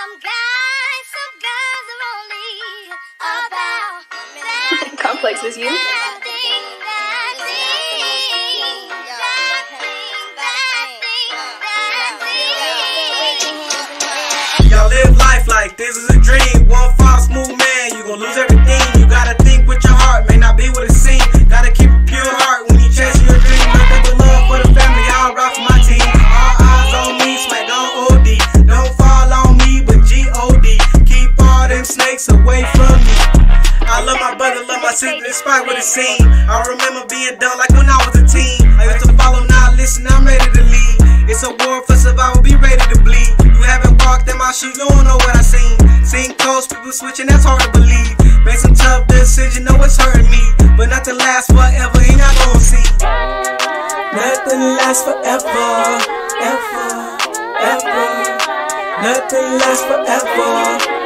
Some guys, some guys are only about that Complex is you. Y'all live life like this is a dream. One false snakes away from me. I love my brother, love my sister, despite what it seemed. I remember being dumb like when I was a teen. I used to follow, now listen, I'm ready to lead. It's a war for survival, be ready to bleed. You haven't walked in my shoes, you don't know what I seen. Seen coast, people switching, that's hard to believe. Made some tough decisions, know it's hurting me. But nothing lasts forever, ain't not gonna see. Nothing lasts forever, ever, ever. Nothing lasts forever, ever.